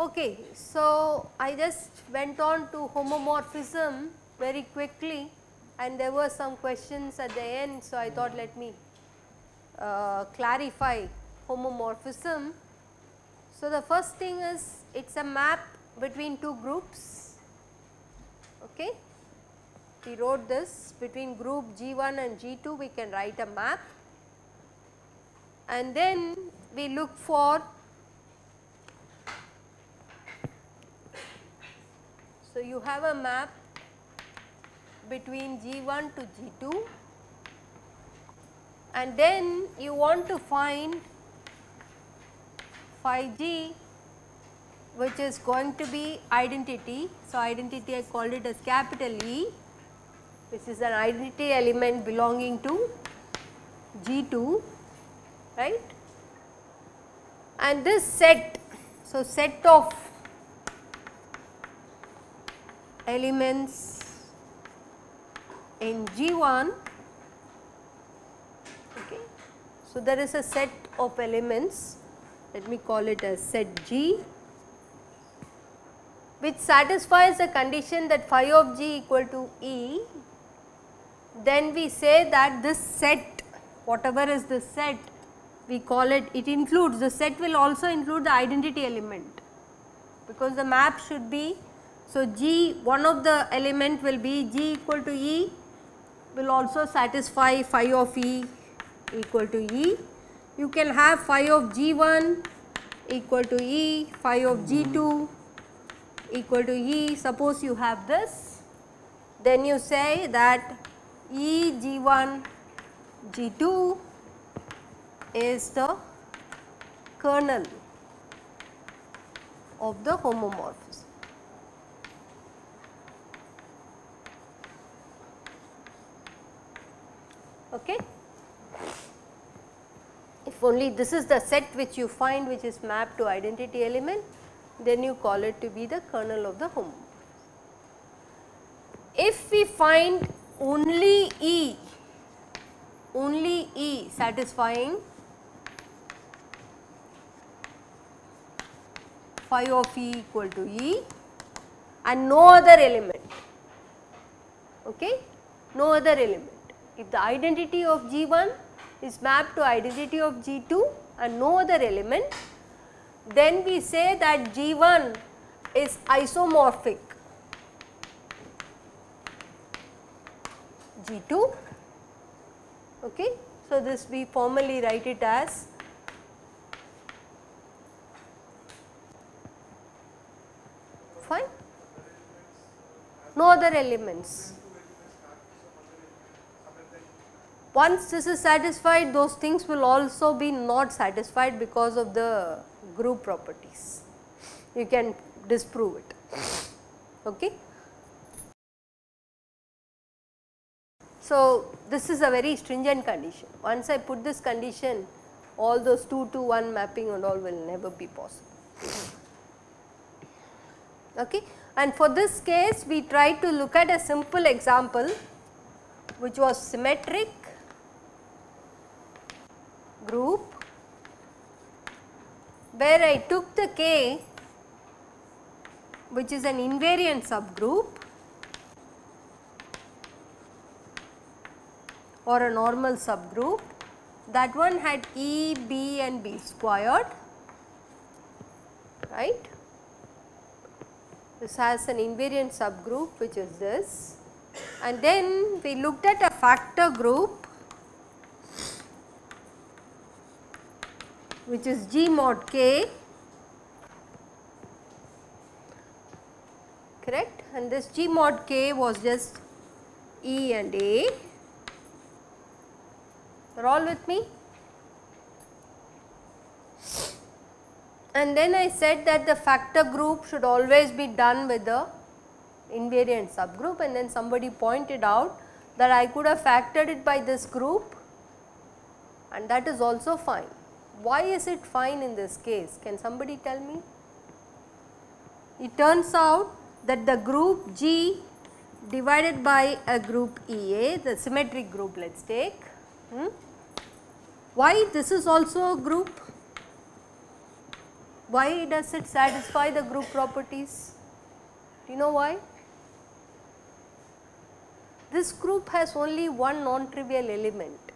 Okay, so I just went on to homomorphism very quickly and there were some questions at the end. So, I thought let me uh, clarify homomorphism. So, the first thing is it is a map between two groups. Okay. We wrote this between group G1 and G2 we can write a map and then we look for So, you have a map between G1 to G2 and then you want to find phi g which is going to be identity. So, identity I called it as capital E which is an identity element belonging to G2 right and this set. So, set of elements in G1 okay. So, there is a set of elements let me call it as set G which satisfies the condition that phi of G equal to E then we say that this set whatever is the set we call it it includes the set will also include the identity element because the map should be so, G one of the element will be G equal to E will also satisfy phi of E equal to E. You can have phi of G1 equal to E, phi of G2 equal to E. Suppose you have this, then you say that E G1 G2 is the kernel of the homomorphism. Okay. Only this is the set which you find which is mapped to identity element, then you call it to be the kernel of the homomorphism. If we find only E, only E satisfying phi of E equal to E and no other element, okay, no other element if the identity of G1 is mapped to identity of G2 and no other element, then we say that G1 is isomorphic G2. Okay. So, this we formally write it as fine no other elements Once this is satisfied those things will also be not satisfied because of the group properties. You can disprove it. Okay. So, this is a very stringent condition. Once I put this condition all those 2 to 1 mapping and all will never be possible. Okay. And for this case we try to look at a simple example which was symmetric group where I took the K which is an invariant subgroup or a normal subgroup that one had E, B and B squared right. This has an invariant subgroup which is this and then we looked at a factor group which is G mod k correct and this G mod k was just E and A. Are all with me? And then I said that the factor group should always be done with the invariant subgroup and then somebody pointed out that I could have factored it by this group and that is also fine. Why is it fine in this case? Can somebody tell me? it turns out that the group G divided by a group EA, the symmetric group let us take. Hmm? Why this is also a group? Why does it satisfy the group properties? Do you know why? This group has only one non-trivial element.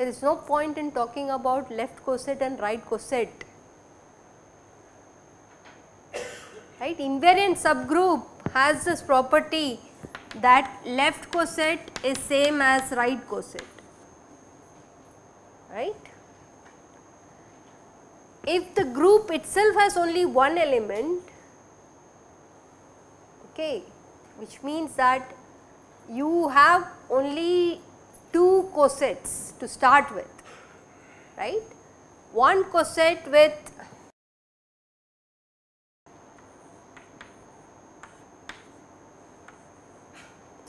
There is no point in talking about left coset and right coset. Right? Invariant subgroup has this property that left coset is same as right coset. Right? If the group itself has only one element, okay, which means that you have only two cosets to start with, right. One coset with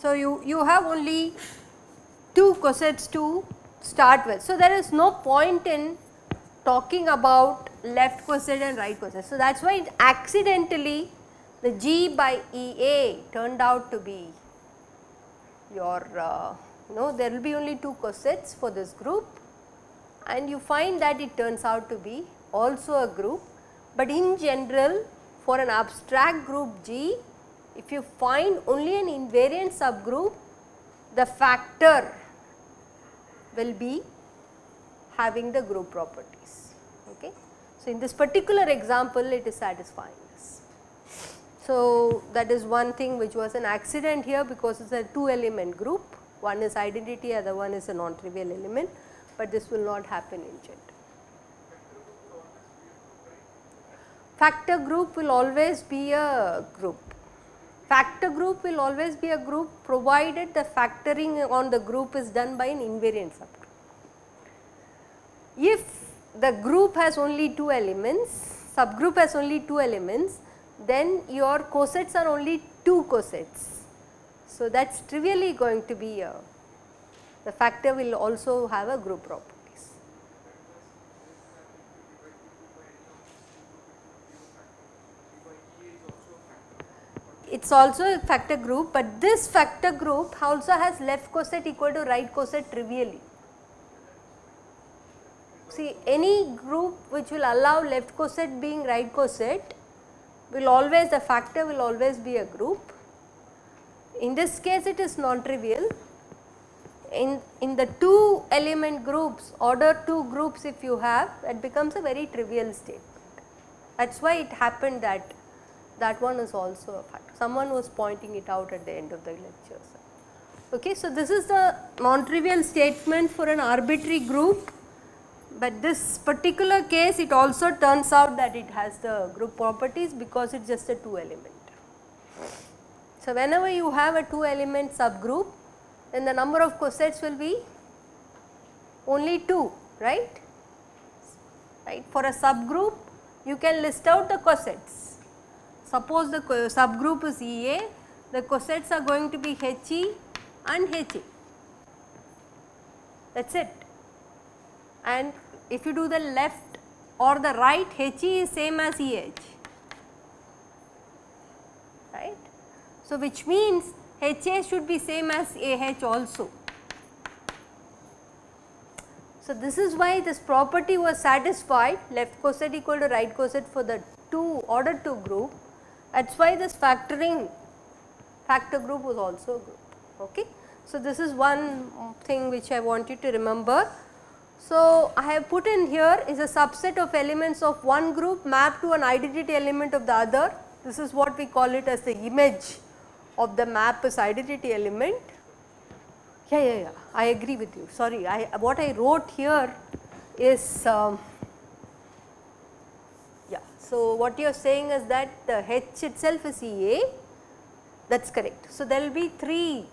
So, you, you have only two cosets to start with. So, there is no point in talking about left coset and right coset. So, that is why accidentally the G by EA turned out to be your uh, know there will be only two cosets for this group and you find that it turns out to be also a group, but in general for an abstract group G if you find only an invariant subgroup the factor will be having the group properties. Okay. So, in this particular example it is satisfying this. So, that is one thing which was an accident here because it is a two element group, one is identity other one is a non-trivial element, but this will not happen in general. Factor group will always be a group Factor group will always be a group provided the factoring on the group is done by an invariant subgroup. If the group has only two elements, subgroup has only two elements, then your cosets are only two cosets. So, that is trivially going to be a, the factor will also have a group property. it is also a factor group, but this factor group also has left coset equal to right coset trivially. See any group which will allow left coset being right coset will always the factor will always be a group. In this case it is non-trivial. In, in the two element groups order 2 groups if you have it becomes a very trivial statement. That is why it happened that that one is also a factor. Someone was pointing it out at the end of the lecture. Okay, so this is the non-trivial statement for an arbitrary group, but this particular case it also turns out that it has the group properties because it is just a 2 element. So, whenever you have a 2 element subgroup, then the number of cosets will be only 2, right? Right. For a subgroup, you can list out the cosets Suppose the subgroup is EA, the cosets are going to be HE and HA. That is it. And if you do the left or the right, HE is same as EH, right. So, which means HA should be same as AH also. So, this is why this property was satisfied left coset equal to right coset for the 2 order 2 group that is why this factoring factor group was also group. Okay. So, this is one thing which I want you to remember. So, I have put in here is a subset of elements of one group mapped to an identity element of the other. This is what we call it as the image of the map is identity element. Yeah, yeah, yeah, I agree with you. Sorry, I what I wrote here is um, so, what you are saying is that the H itself is EA that is correct. So, there will be 3.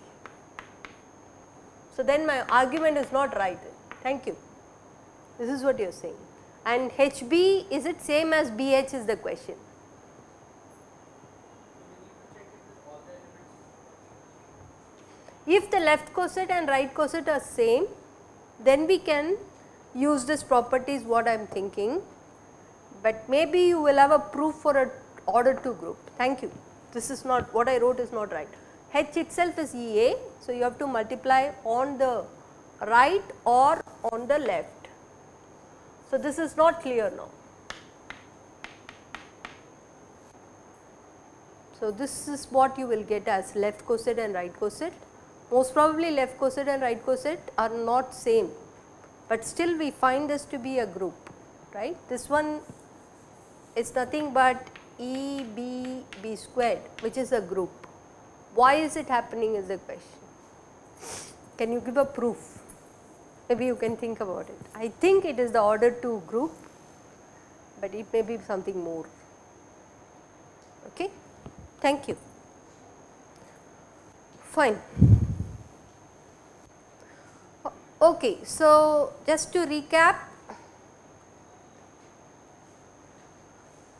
So, then my argument is not right thank you this is what you are saying and HB is it same as BH is the question. If the left coset and right coset are same then we can use this property is what I am thinking but maybe you will have a proof for a order 2 group. Thank you. This is not what I wrote is not right. H itself is EA. So, you have to multiply on the right or on the left. So, this is not clear now. So, this is what you will get as left coset and right coset. Most probably left coset and right coset are not same, but still we find this to be a group, right. This one is nothing but E B B squared which is a group. Why is it happening is the question. Can you give a proof? Maybe you can think about it. I think it is the order 2 group, but it may be something more. Okay. Thank you. Fine. Okay, so just to recap,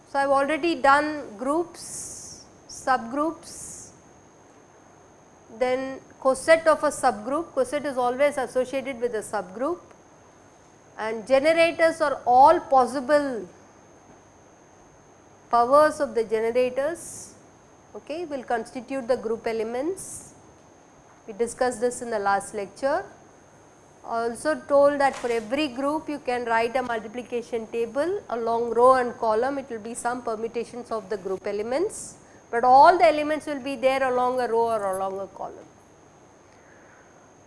so I have already done groups, subgroups, then coset of a subgroup, coset is always associated with a subgroup and generators are all possible powers of the generators okay, will constitute the group elements. We discussed this in the last lecture. Also told that for every group you can write a multiplication table along row and column it will be some permutations of the group elements, but all the elements will be there along a row or along a column.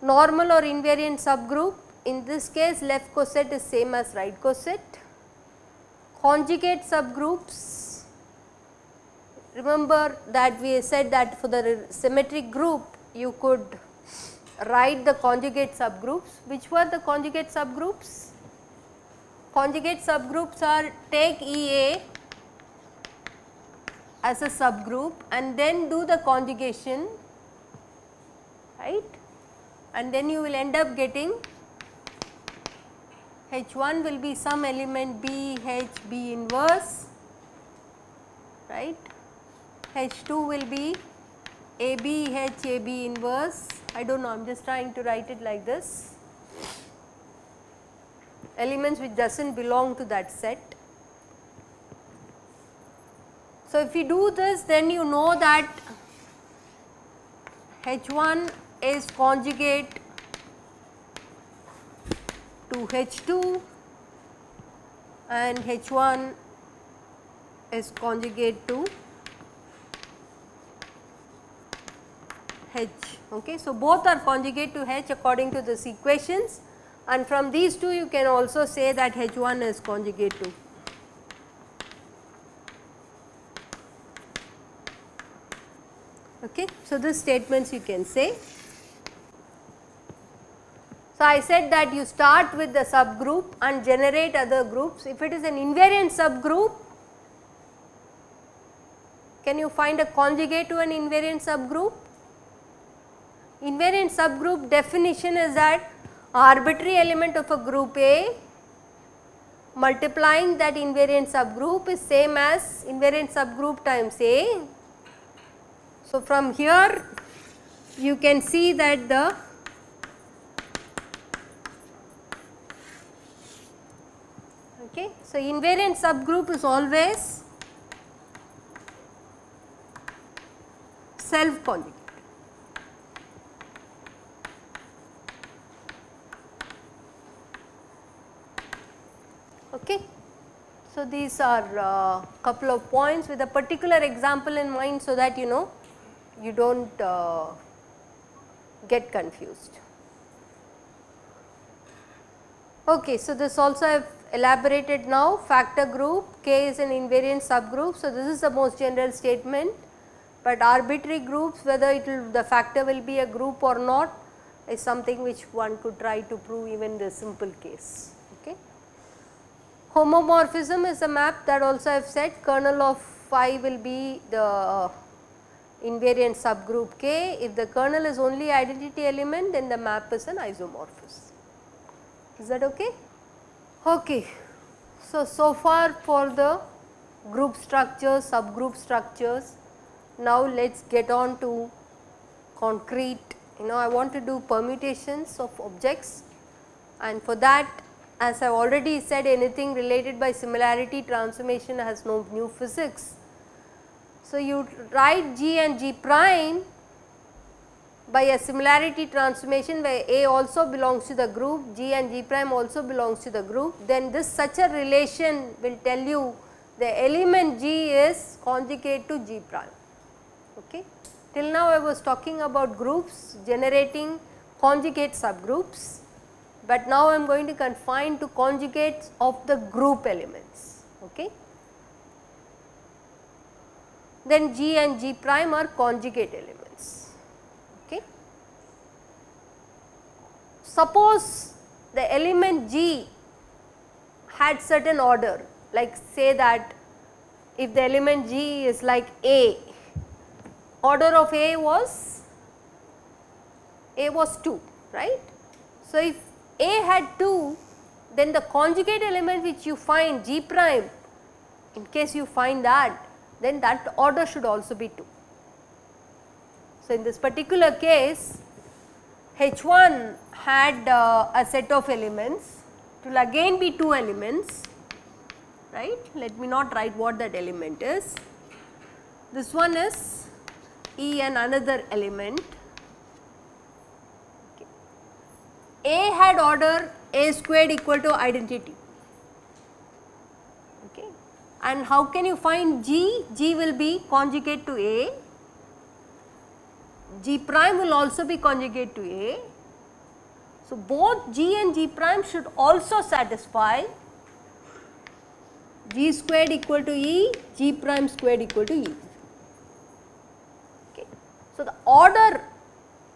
Normal or invariant subgroup in this case left coset is same as right coset. Conjugate subgroups remember that we said that for the symmetric group you could write the conjugate subgroups. Which were the conjugate subgroups? Conjugate subgroups are take EA as a subgroup and then do the conjugation right and then you will end up getting H1 will be some element B H B inverse right H2 will be AB H AB inverse I do not know I am just trying to write it like this elements which does not belong to that set. So, if you do this then you know that H1 is conjugate to H2 and H1 is conjugate to H. Okay. So, both are conjugate to H according to this equations and from these two you can also say that H1 is conjugate to. Okay. So, this statements you can say. So, I said that you start with the subgroup and generate other groups. If it is an invariant subgroup, can you find a conjugate to an invariant subgroup? Invariant subgroup definition is that arbitrary element of a group A multiplying that invariant subgroup is same as invariant subgroup times A. So, from here you can see that the okay. So, invariant subgroup is always self conjugate. Okay. So, these are uh, couple of points with a particular example in mind so that you know you do not uh, get confused. Okay, so this also I have elaborated now factor group K is an invariant subgroup. So, this is the most general statement, but arbitrary groups whether it will the factor will be a group or not is something which one could try to prove even the simple case. Homomorphism is a map that also I have said kernel of phi will be the uh, invariant subgroup K. If the kernel is only identity element then the map is an isomorphism. Is that okay? Okay. So, so far for the group structures, subgroup structures. Now let us get on to concrete, you know I want to do permutations of objects and for that as I already said anything related by similarity transformation has no new physics. So, you write G and G prime by a similarity transformation where A also belongs to the group, G and G prime also belongs to the group, then this such a relation will tell you the element G is conjugate to G prime. Okay. Till now I was talking about groups generating conjugate subgroups, but now I am going to confine to conjugates of the group elements. Okay. Then G and G prime are conjugate elements. Okay. Suppose the element G had certain order like say that if the element G is like A order of A was A was 2 right. So, if A had 2 then the conjugate element which you find G prime in case you find that then that order should also be 2. So, in this particular case H1 had uh, a set of elements it will again be 2 elements right. Let me not write what that element is. This one is E and another element. Okay. A had order A squared equal to identity. Okay. And how can you find G? G will be conjugate to A. G prime will also be conjugate to A. So, both G and G prime should also satisfy G squared equal to E, G prime squared equal to E. Okay. So, the order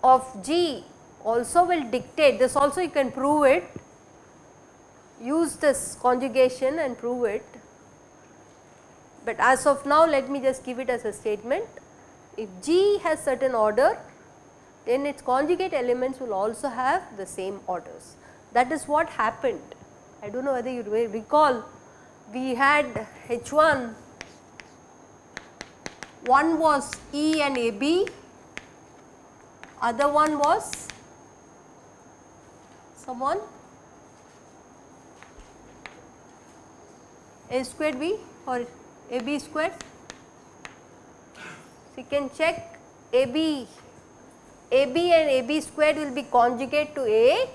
of G also will dictate this also you can prove it use this conjugation and prove it. But as of now let me just give it as a statement if G has certain order then its conjugate elements will also have the same orders. That is what happened. I do not know whether you recall we had H1 one was E and AB other one was someone a squared b or ab squared. So, you can check. Ab ab and ab squared will be conjugate to a.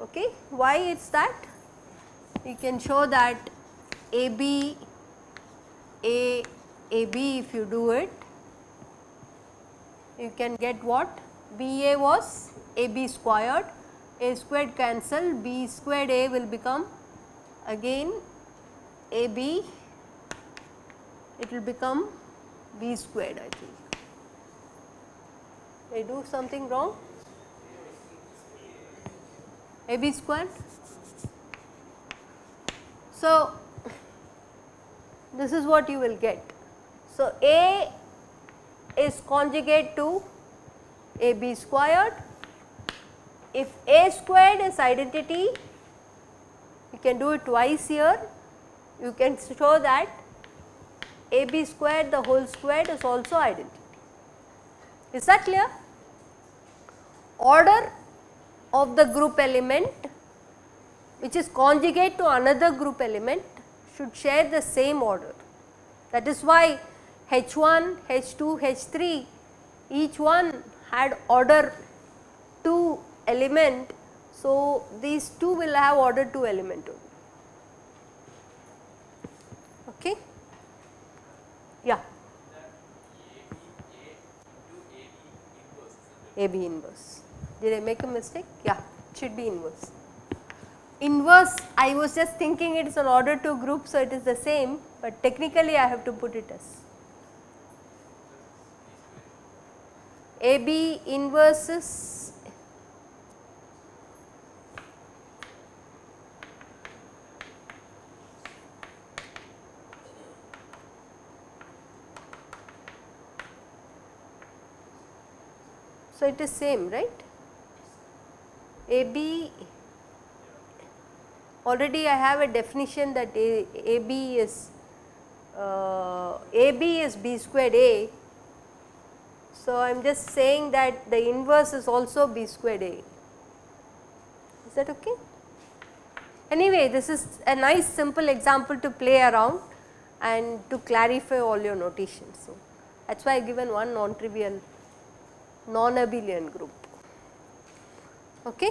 Okay why it's that? You can show that ab a ab if you do it. You can get what BA was AB squared, A squared cancel, B squared A will become again AB, it will become B squared I think. I do something wrong? AB squared. So, this is what you will get. So, A is conjugate to AB squared. If A squared is identity, you can do it twice here. You can show that AB squared the whole squared is also identity. Is that clear? Order of the group element which is conjugate to another group element should share the same order. That is why H1, H2, H3 each one had order 2 element. So, these 2 will have order 2 element only. Okay? Yeah. AB inverse. Did I make a mistake? Yeah, it should be inverse. Inverse, I was just thinking it is an order 2 group, so it is the same, but technically I have to put it as. AB inverses So, it is same right AB already I have a definition that a, AB is uh, AB is B squared A so, I am just saying that the inverse is also b squared a. Is that okay? Anyway, this is a nice simple example to play around and to clarify all your notations. So, that is why I have given one non-trivial non-abelian group. Okay.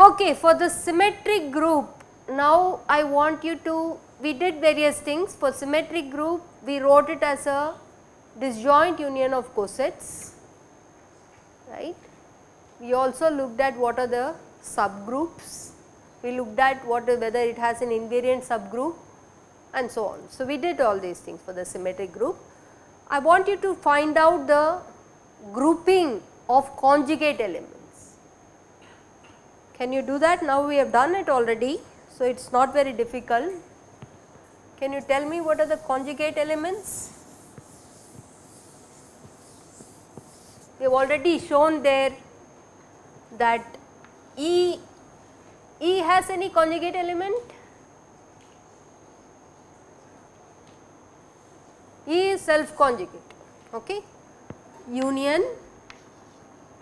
Okay, for the symmetric group, now I want you to, we did various things. For symmetric group, we wrote it as a disjoint union of cosets, right. We also looked at what are the subgroups, we looked at what whether it has an invariant subgroup and so on. So, we did all these things for the symmetric group. I want you to find out the grouping of conjugate elements. Can you do that? Now we have done it already. So, it is not very difficult. Can you tell me what are the conjugate elements? We have already shown there that E, E has any conjugate element? E is self conjugate, okay. Union,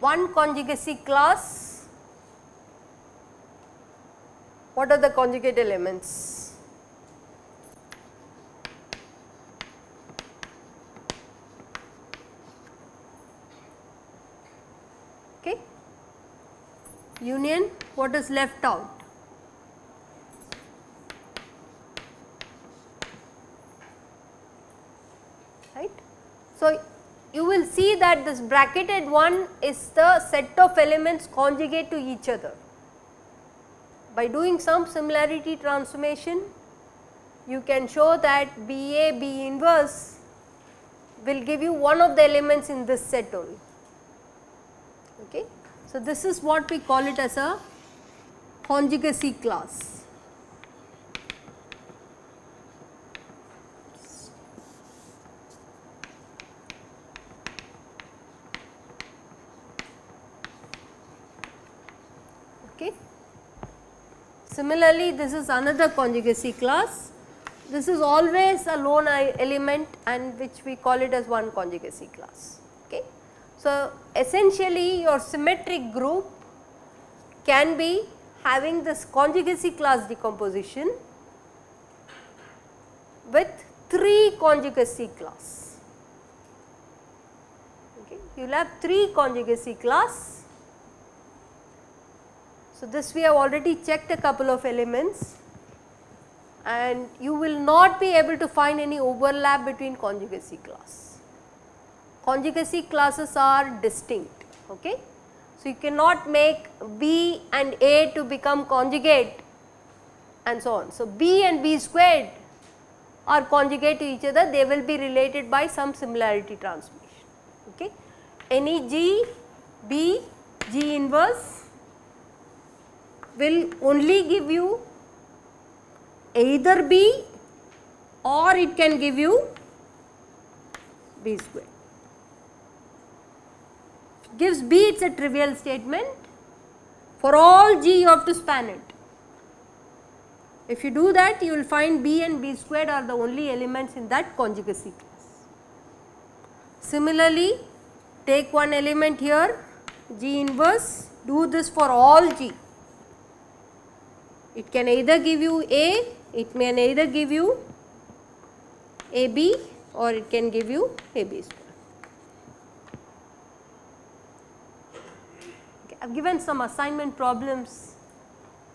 one conjugacy class, what are the conjugate elements? Okay. Union, what is left out? So, you will see that this bracketed one is the set of elements conjugate to each other. By doing some similarity transformation, you can show that BA B inverse will give you one of the elements in this set only. Okay. So, this is what we call it as a conjugacy class. Similarly, this is another conjugacy class. This is always a lone element and which we call it as one conjugacy class. Okay. So, essentially your symmetric group can be having this conjugacy class decomposition with 3 conjugacy class. Okay. You will have 3 conjugacy class so, this we have already checked a couple of elements and you will not be able to find any overlap between conjugacy class. Conjugacy classes are distinct. Okay? So, you cannot make B and A to become conjugate and so on. So, B and B squared are conjugate to each other, they will be related by some similarity transformation. Okay? Any G, B, G inverse will only give you either B or it can give you B square. Gives B it is a trivial statement for all G you have to span it. If you do that you will find B and B squared are the only elements in that conjugacy class. Similarly, take one element here G inverse do this for all G it can either give you A, it may either give you AB or it can give you AB square. Okay, I have given some assignment problems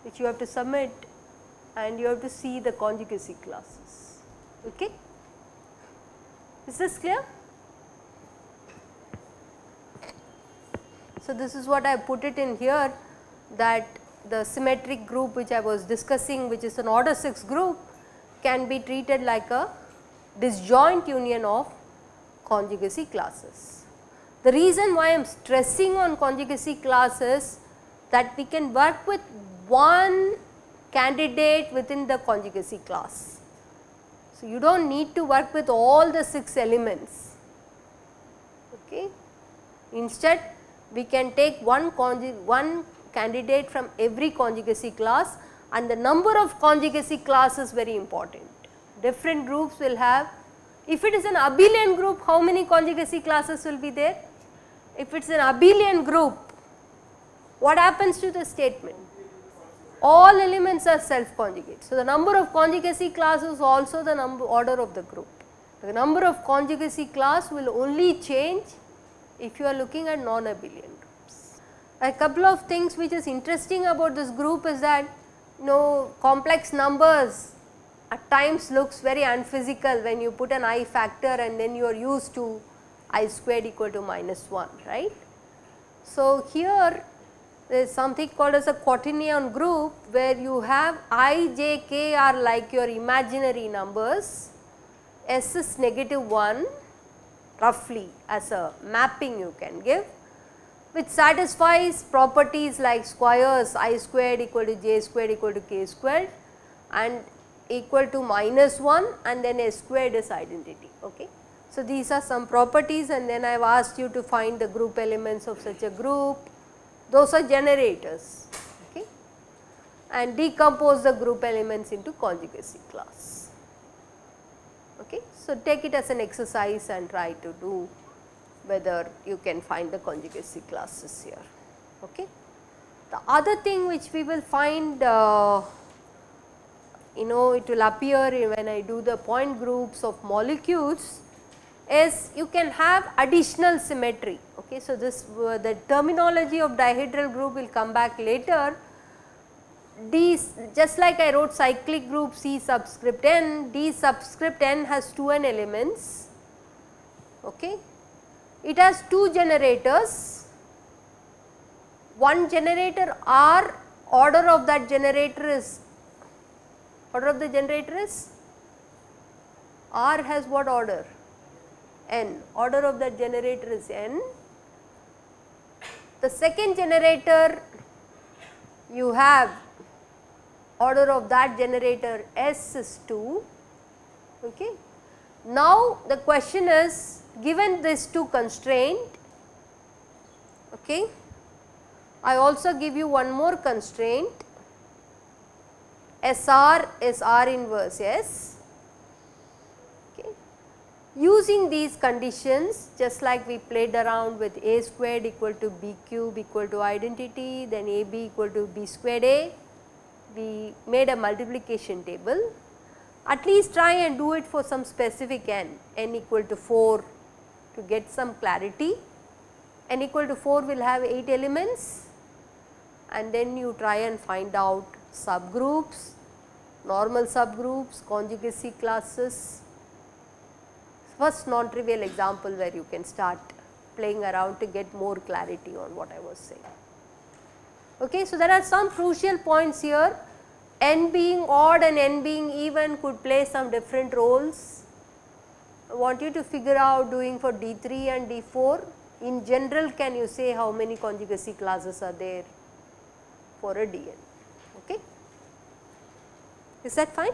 which you have to submit and you have to see the conjugacy classes. Okay? Is this clear? So, this is what I put it in here that the symmetric group which I was discussing which is an order 6 group can be treated like a disjoint union of conjugacy classes. The reason why I am stressing on conjugacy classes that we can work with one candidate within the conjugacy class. So, you do not need to work with all the 6 elements. Okay. Instead, we can take one, one candidate from every conjugacy class and the number of conjugacy class is very important. Different groups will have, if it is an abelian group how many conjugacy classes will be there? If it is an abelian group what happens to the statement? all elements are self conjugate. So, the number of conjugacy class is also the number order of the group. The number of conjugacy class will only change if you are looking at non-abelian groups. A couple of things which is interesting about this group is that you know complex numbers at times looks very unphysical when you put an i factor and then you are used to i squared equal to minus 1 right. So, here there is something called as a quaternion group where you have i, j, k are like your imaginary numbers, s is negative 1 roughly as a mapping you can give which satisfies properties like squares i squared equal to j squared equal to k squared and equal to minus 1 and then s squared is identity. Okay. So, these are some properties and then I have asked you to find the group elements of such a group, those are generators okay, and decompose the group elements into conjugacy class. Okay. So, take it as an exercise and try to do whether you can find the conjugacy classes here. Okay. The other thing which we will find uh, you know it will appear when I do the point groups of molecules is you can have additional symmetry. Okay. So, this uh, the terminology of dihedral group will come back later. These just like I wrote cyclic group C subscript n, D subscript n has 2 n elements. Okay. It has 2 generators, one generator R order of that generator is order of the generator is R has what order? n, order of that generator is n. The second generator you have order of that generator S is 2. Okay. Now, the question is given this 2 constraint, okay, I also give you one more constraint. SR is R inverse S. Using these conditions just like we played around with a squared equal to b cube equal to identity then ab equal to b squared a, we made a multiplication table. At least try and do it for some specific n, n equal to 4 to get some clarity. n equal to 4 will have 8 elements and then you try and find out subgroups, normal subgroups, conjugacy classes, first non-trivial example where you can start playing around to get more clarity on what I was saying. Okay, so there are some crucial points here n being odd and n being even could play some different roles. Want you to figure out doing for D3 and D4 in general can you say how many conjugacy classes are there for a DN. Okay. Is that fine?